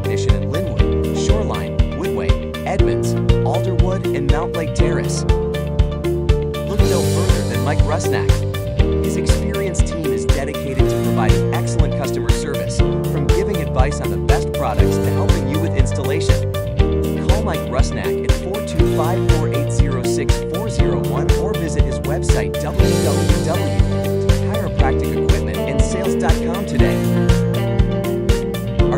technician in Lynnwood, Shoreline, Woodway, Edmonds, Alderwood, and Mountlake Terrace. Look no further than Mike Rusnak. His experienced team is dedicated to providing excellent customer service, from giving advice on the best products to helping you with installation. Call Mike Rusnak at 425 480